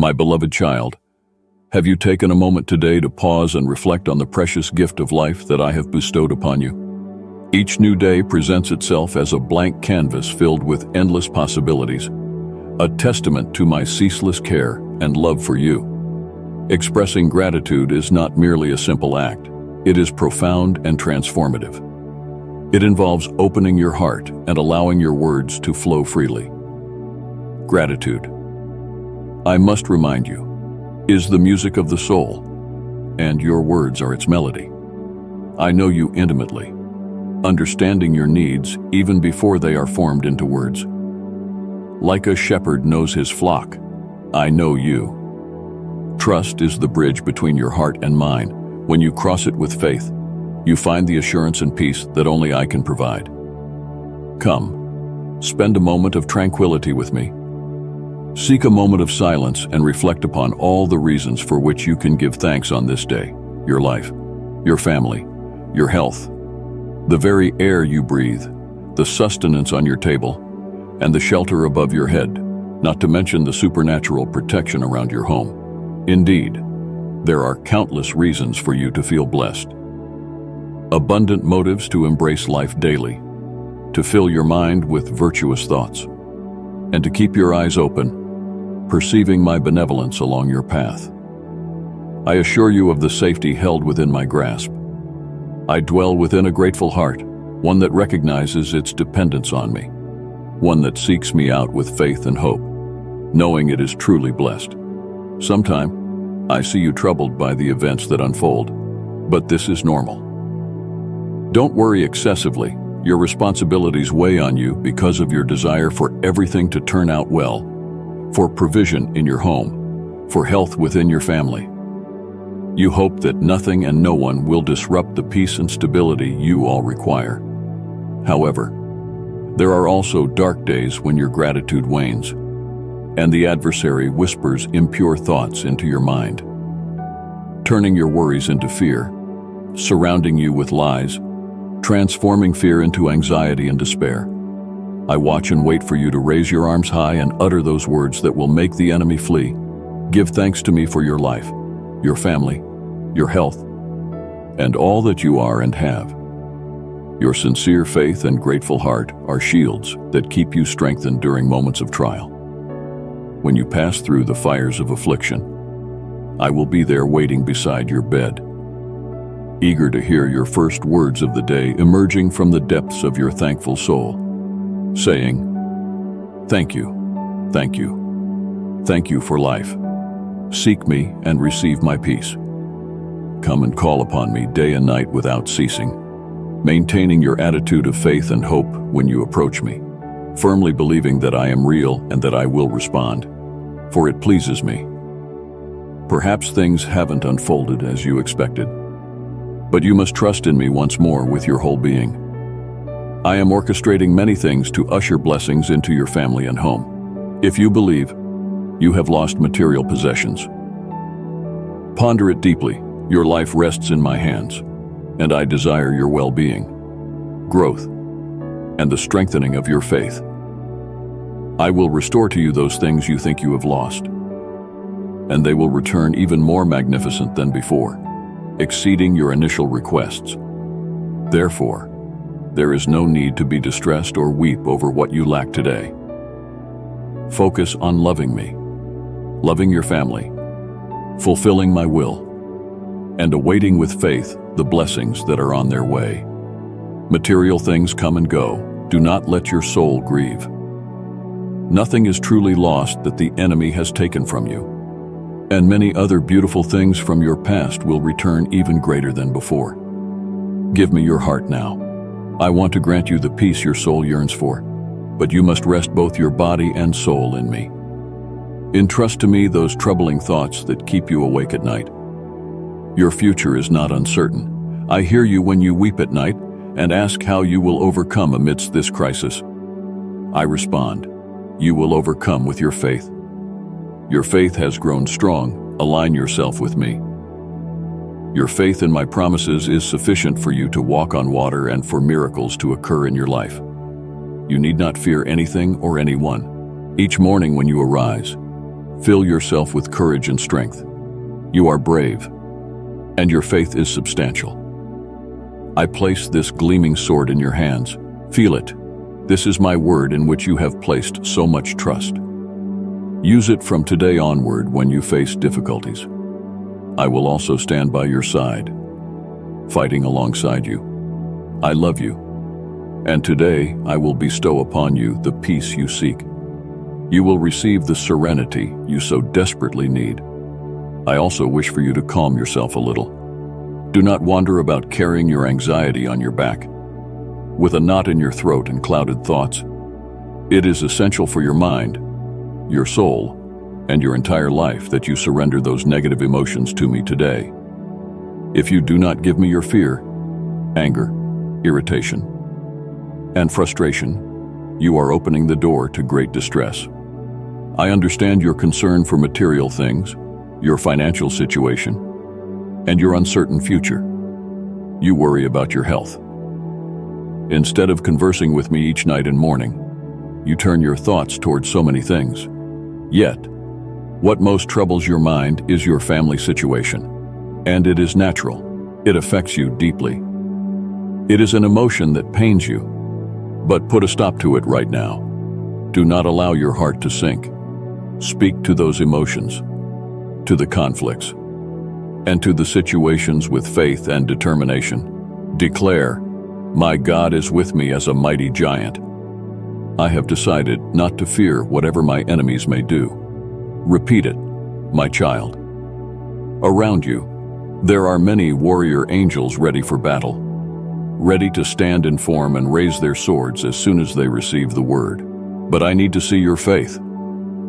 My beloved child, have you taken a moment today to pause and reflect on the precious gift of life that I have bestowed upon you? Each new day presents itself as a blank canvas filled with endless possibilities, a testament to my ceaseless care and love for you. Expressing gratitude is not merely a simple act, it is profound and transformative. It involves opening your heart and allowing your words to flow freely. Gratitude. I must remind you, is the music of the soul, and your words are its melody. I know you intimately, understanding your needs even before they are formed into words. Like a shepherd knows his flock, I know you. Trust is the bridge between your heart and mine, when you cross it with faith, you find the assurance and peace that only I can provide. Come, spend a moment of tranquility with me. Seek a moment of silence and reflect upon all the reasons for which you can give thanks on this day, your life, your family, your health, the very air you breathe, the sustenance on your table, and the shelter above your head, not to mention the supernatural protection around your home. Indeed, there are countless reasons for you to feel blessed. Abundant motives to embrace life daily, to fill your mind with virtuous thoughts, and to keep your eyes open, perceiving my benevolence along your path. I assure you of the safety held within my grasp. I dwell within a grateful heart, one that recognizes its dependence on me, one that seeks me out with faith and hope, knowing it is truly blessed. Sometime, I see you troubled by the events that unfold, but this is normal. Don't worry excessively. Your responsibilities weigh on you because of your desire for everything to turn out well, for provision in your home, for health within your family. You hope that nothing and no one will disrupt the peace and stability you all require. However, there are also dark days when your gratitude wanes, and the adversary whispers impure thoughts into your mind, turning your worries into fear, surrounding you with lies, transforming fear into anxiety and despair. I watch and wait for you to raise your arms high and utter those words that will make the enemy flee. Give thanks to me for your life, your family, your health, and all that you are and have. Your sincere faith and grateful heart are shields that keep you strengthened during moments of trial when you pass through the fires of affliction. I will be there waiting beside your bed, eager to hear your first words of the day emerging from the depths of your thankful soul, saying, Thank you, thank you, thank you for life. Seek me and receive my peace. Come and call upon me day and night without ceasing, maintaining your attitude of faith and hope when you approach me firmly believing that I am real and that I will respond, for it pleases me. Perhaps things haven't unfolded as you expected, but you must trust in me once more with your whole being. I am orchestrating many things to usher blessings into your family and home. If you believe, you have lost material possessions. Ponder it deeply. Your life rests in my hands, and I desire your well-being, growth, and the strengthening of your faith. I will restore to you those things you think you have lost, and they will return even more magnificent than before, exceeding your initial requests. Therefore, there is no need to be distressed or weep over what you lack today. Focus on loving me, loving your family, fulfilling my will, and awaiting with faith the blessings that are on their way. Material things come and go. Do not let your soul grieve. Nothing is truly lost that the enemy has taken from you. And many other beautiful things from your past will return even greater than before. Give me your heart now. I want to grant you the peace your soul yearns for, but you must rest both your body and soul in me. Entrust to me those troubling thoughts that keep you awake at night. Your future is not uncertain. I hear you when you weep at night and ask how you will overcome amidst this crisis. I respond, you will overcome with your faith. Your faith has grown strong, align yourself with me. Your faith in my promises is sufficient for you to walk on water and for miracles to occur in your life. You need not fear anything or anyone. Each morning when you arise, Fill yourself with courage and strength. You are brave, and your faith is substantial. I place this gleaming sword in your hands. Feel it. This is my word in which you have placed so much trust. Use it from today onward when you face difficulties. I will also stand by your side, fighting alongside you. I love you, and today I will bestow upon you the peace you seek. You will receive the serenity you so desperately need. I also wish for you to calm yourself a little. Do not wander about carrying your anxiety on your back, with a knot in your throat and clouded thoughts. It is essential for your mind, your soul, and your entire life that you surrender those negative emotions to me today. If you do not give me your fear, anger, irritation, and frustration, you are opening the door to great distress. I understand your concern for material things, your financial situation, and your uncertain future. You worry about your health. Instead of conversing with me each night and morning, you turn your thoughts towards so many things. Yet, what most troubles your mind is your family situation. And it is natural. It affects you deeply. It is an emotion that pains you. But put a stop to it right now. Do not allow your heart to sink. Speak to those emotions, to the conflicts, and to the situations with faith and determination. Declare, My God is with me as a mighty giant. I have decided not to fear whatever my enemies may do. Repeat it, my child. Around you, there are many warrior angels ready for battle, ready to stand in form and raise their swords as soon as they receive the word. But I need to see your faith.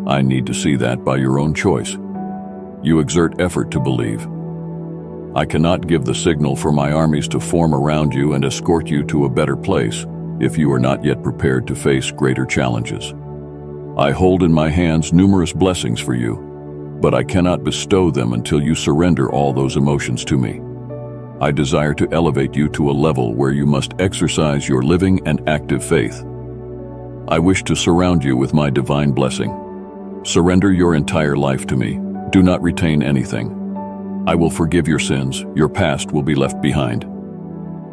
I need to see that by your own choice. You exert effort to believe. I cannot give the signal for my armies to form around you and escort you to a better place if you are not yet prepared to face greater challenges. I hold in my hands numerous blessings for you, but I cannot bestow them until you surrender all those emotions to me. I desire to elevate you to a level where you must exercise your living and active faith. I wish to surround you with my divine blessing. Surrender your entire life to me. Do not retain anything. I will forgive your sins. Your past will be left behind.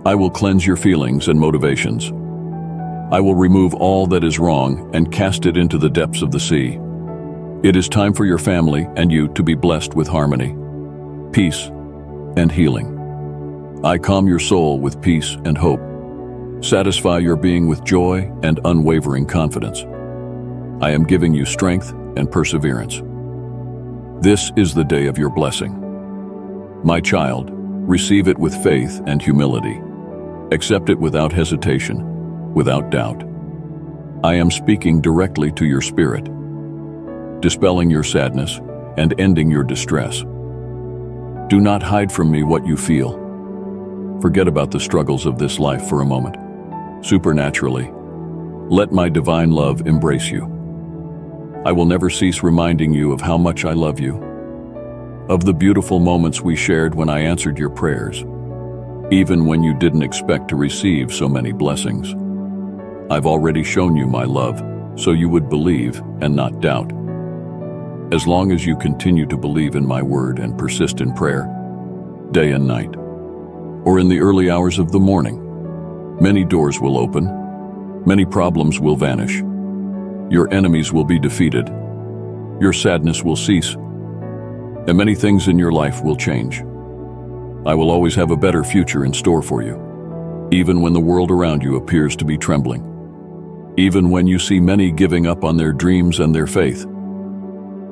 I will cleanse your feelings and motivations. I will remove all that is wrong and cast it into the depths of the sea. It is time for your family and you to be blessed with harmony, peace, and healing. I calm your soul with peace and hope. Satisfy your being with joy and unwavering confidence. I am giving you strength and perseverance. This is the day of your blessing. My child, receive it with faith and humility. Accept it without hesitation, without doubt. I am speaking directly to your spirit, dispelling your sadness and ending your distress. Do not hide from me what you feel. Forget about the struggles of this life for a moment. Supernaturally, let my divine love embrace you. I will never cease reminding you of how much I love you, of the beautiful moments we shared when I answered your prayers, even when you didn't expect to receive so many blessings. I've already shown you my love, so you would believe and not doubt. As long as you continue to believe in my word and persist in prayer, day and night, or in the early hours of the morning, many doors will open, many problems will vanish, your enemies will be defeated. Your sadness will cease. And many things in your life will change. I will always have a better future in store for you, even when the world around you appears to be trembling. Even when you see many giving up on their dreams and their faith.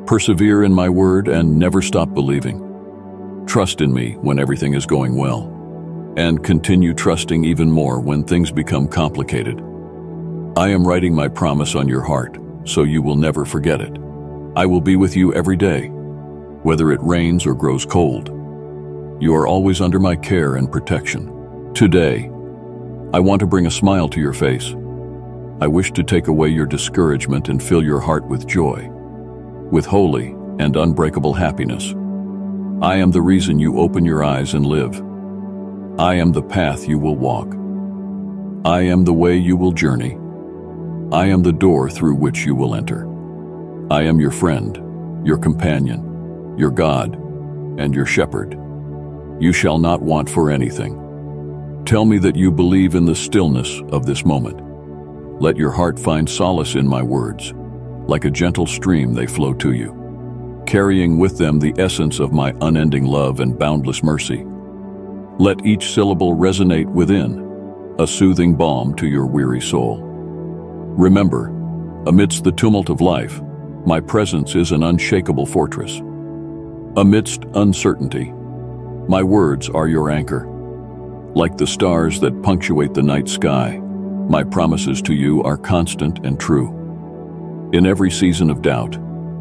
Persevere in my word and never stop believing. Trust in me when everything is going well. And continue trusting even more when things become complicated. I am writing my promise on your heart, so you will never forget it. I will be with you every day, whether it rains or grows cold. You are always under my care and protection. Today, I want to bring a smile to your face. I wish to take away your discouragement and fill your heart with joy, with holy and unbreakable happiness. I am the reason you open your eyes and live. I am the path you will walk. I am the way you will journey. I am the door through which you will enter. I am your friend, your companion, your God, and your shepherd. You shall not want for anything. Tell me that you believe in the stillness of this moment. Let your heart find solace in my words. Like a gentle stream they flow to you, carrying with them the essence of my unending love and boundless mercy. Let each syllable resonate within, a soothing balm to your weary soul. Remember, amidst the tumult of life, my presence is an unshakable fortress. Amidst uncertainty, my words are your anchor. Like the stars that punctuate the night sky, my promises to you are constant and true. In every season of doubt,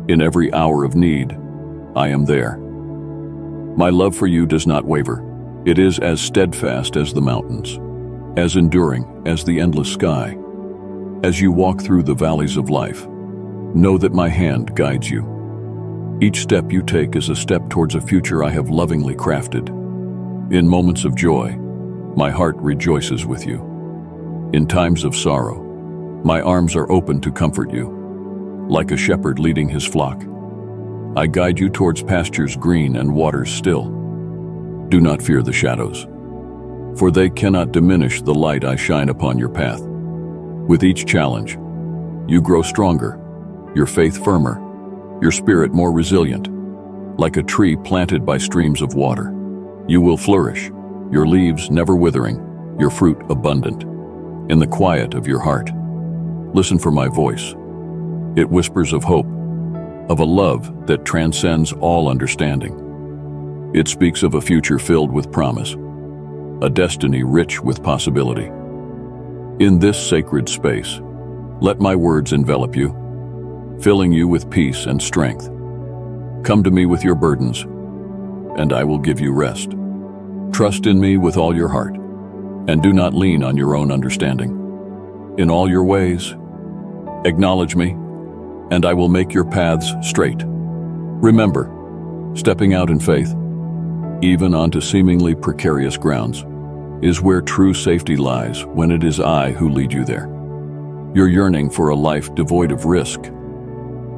in every hour of need, I am there. My love for you does not waver. It is as steadfast as the mountains, as enduring as the endless sky. As you walk through the valleys of life, know that my hand guides you. Each step you take is a step towards a future I have lovingly crafted. In moments of joy, my heart rejoices with you. In times of sorrow, my arms are open to comfort you. Like a shepherd leading his flock, I guide you towards pastures green and waters still. Do not fear the shadows, for they cannot diminish the light I shine upon your path. With each challenge, you grow stronger, your faith firmer, your spirit more resilient. Like a tree planted by streams of water, you will flourish, your leaves never withering, your fruit abundant. In the quiet of your heart, listen for my voice. It whispers of hope, of a love that transcends all understanding. It speaks of a future filled with promise, a destiny rich with possibility. In this sacred space, let my words envelop you, filling you with peace and strength. Come to me with your burdens, and I will give you rest. Trust in me with all your heart, and do not lean on your own understanding. In all your ways, acknowledge me, and I will make your paths straight. Remember, stepping out in faith, even onto seemingly precarious grounds, is where true safety lies when it is I who lead you there. Your yearning for a life devoid of risk,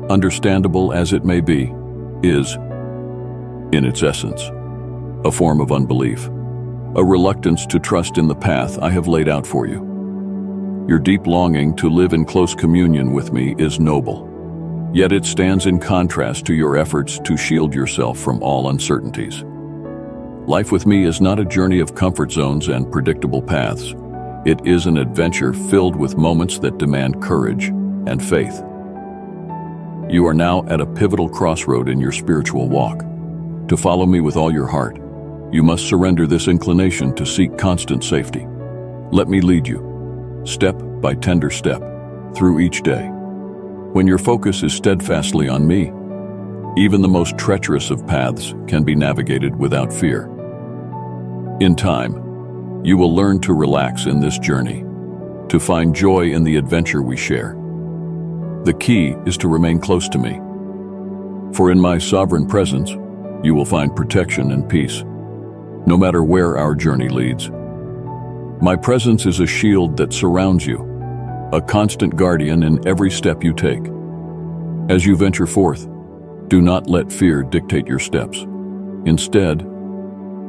understandable as it may be, is, in its essence, a form of unbelief, a reluctance to trust in the path I have laid out for you. Your deep longing to live in close communion with me is noble, yet it stands in contrast to your efforts to shield yourself from all uncertainties. Life with me is not a journey of comfort zones and predictable paths. It is an adventure filled with moments that demand courage and faith. You are now at a pivotal crossroad in your spiritual walk. To follow me with all your heart, you must surrender this inclination to seek constant safety. Let me lead you, step by tender step, through each day. When your focus is steadfastly on me, even the most treacherous of paths can be navigated without fear. In time, you will learn to relax in this journey, to find joy in the adventure we share. The key is to remain close to me. For in my sovereign presence, you will find protection and peace no matter where our journey leads. My presence is a shield that surrounds you, a constant guardian in every step you take. As you venture forth, do not let fear dictate your steps. Instead,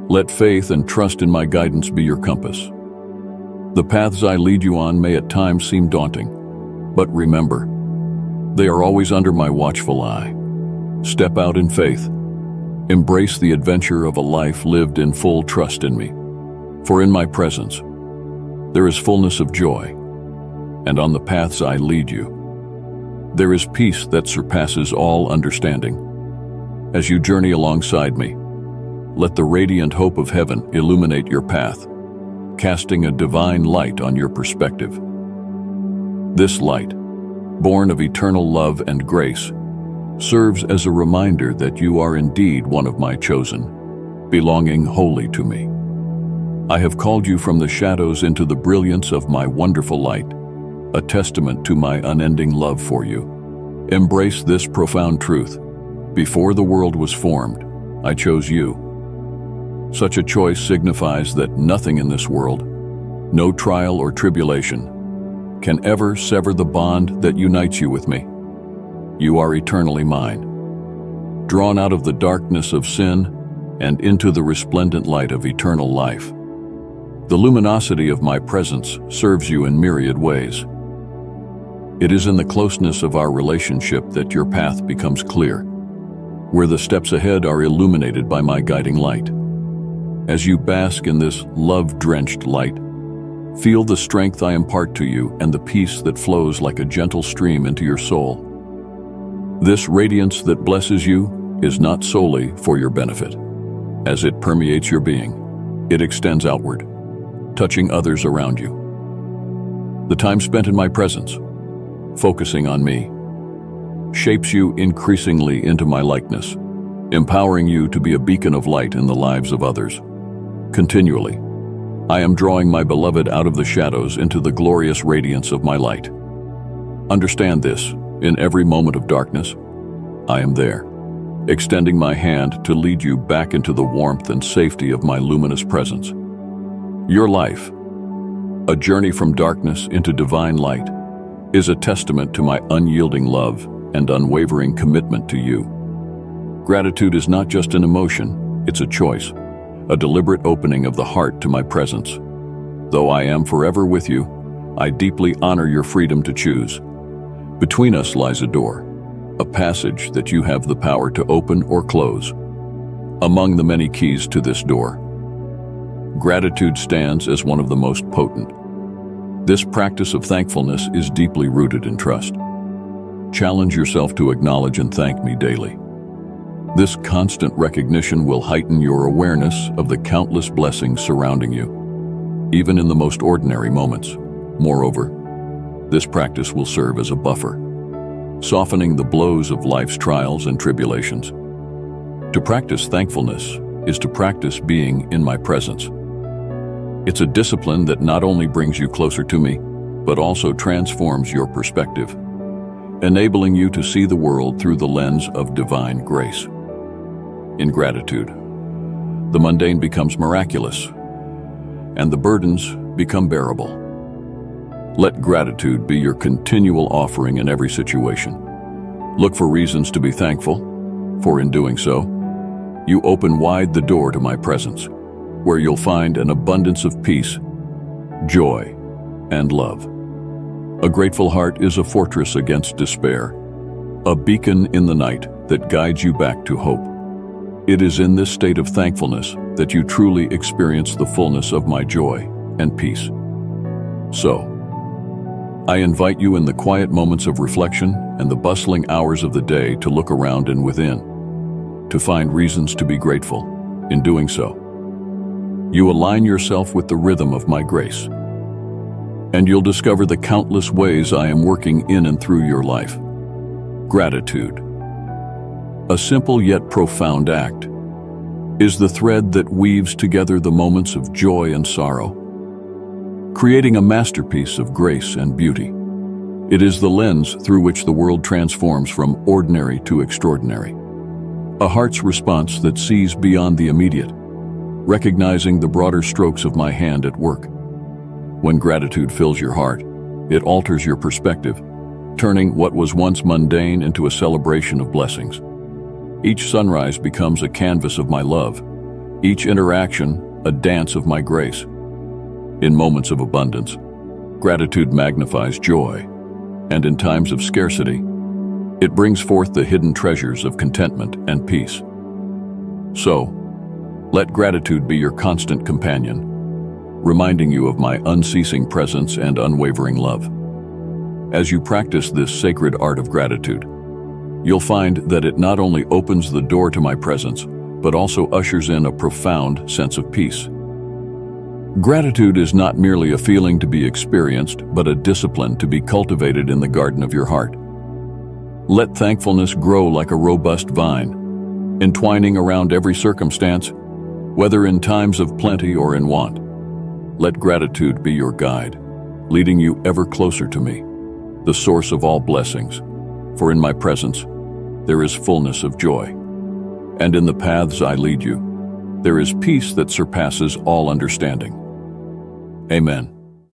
let faith and trust in my guidance be your compass. The paths I lead you on may at times seem daunting, but remember, they are always under my watchful eye. Step out in faith, Embrace the adventure of a life lived in full trust in me. For in my presence, there is fullness of joy, and on the paths I lead you, there is peace that surpasses all understanding. As you journey alongside me, let the radiant hope of heaven illuminate your path, casting a divine light on your perspective. This light, born of eternal love and grace, serves as a reminder that you are indeed one of my chosen, belonging wholly to me. I have called you from the shadows into the brilliance of my wonderful light, a testament to my unending love for you. Embrace this profound truth. Before the world was formed, I chose you. Such a choice signifies that nothing in this world, no trial or tribulation, can ever sever the bond that unites you with me. You are eternally mine. drawn out of the darkness of sin and into the resplendent light of eternal life. The luminosity of my presence serves you in myriad ways. It is in the closeness of our relationship that your path becomes clear, where the steps ahead are illuminated by my guiding light. As you bask in this love-drenched light, feel the strength I impart to you and the peace that flows like a gentle stream into your soul. This radiance that blesses you is not solely for your benefit. As it permeates your being, it extends outward, touching others around you. The time spent in my presence, focusing on me, shapes you increasingly into my likeness, empowering you to be a beacon of light in the lives of others. Continually, I am drawing my beloved out of the shadows into the glorious radiance of my light. Understand this, in every moment of darkness, I am there, extending my hand to lead you back into the warmth and safety of my luminous presence. Your life, a journey from darkness into divine light, is a testament to my unyielding love and unwavering commitment to you. Gratitude is not just an emotion, it's a choice, a deliberate opening of the heart to my presence. Though I am forever with you, I deeply honor your freedom to choose. Between us lies a door, a passage that you have the power to open or close. Among the many keys to this door, gratitude stands as one of the most potent. This practice of thankfulness is deeply rooted in trust. Challenge yourself to acknowledge and thank me daily. This constant recognition will heighten your awareness of the countless blessings surrounding you, even in the most ordinary moments. Moreover, this practice will serve as a buffer, softening the blows of life's trials and tribulations. To practice thankfulness is to practice being in my presence. It's a discipline that not only brings you closer to me, but also transforms your perspective, enabling you to see the world through the lens of divine grace. In gratitude, the mundane becomes miraculous, and the burdens become bearable. Let gratitude be your continual offering in every situation. Look for reasons to be thankful, for in doing so, you open wide the door to my presence, where you'll find an abundance of peace, joy, and love. A grateful heart is a fortress against despair, a beacon in the night that guides you back to hope. It is in this state of thankfulness that you truly experience the fullness of my joy and peace. So, I invite you in the quiet moments of reflection and the bustling hours of the day to look around and within, to find reasons to be grateful. In doing so, you align yourself with the rhythm of my grace, and you'll discover the countless ways I am working in and through your life. Gratitude, a simple yet profound act, is the thread that weaves together the moments of joy and sorrow, creating a masterpiece of grace and beauty. It is the lens through which the world transforms from ordinary to extraordinary. A heart's response that sees beyond the immediate, recognizing the broader strokes of my hand at work. When gratitude fills your heart, it alters your perspective, turning what was once mundane into a celebration of blessings. Each sunrise becomes a canvas of my love, each interaction a dance of my grace. In moments of abundance, gratitude magnifies joy, and in times of scarcity, it brings forth the hidden treasures of contentment and peace. So, let gratitude be your constant companion, reminding you of my unceasing presence and unwavering love. As you practice this sacred art of gratitude, you'll find that it not only opens the door to my presence, but also ushers in a profound sense of peace. Gratitude is not merely a feeling to be experienced, but a discipline to be cultivated in the garden of your heart. Let thankfulness grow like a robust vine, entwining around every circumstance, whether in times of plenty or in want. Let gratitude be your guide, leading you ever closer to me, the source of all blessings. For in my presence, there is fullness of joy. And in the paths I lead you, there is peace that surpasses all understanding. Amen.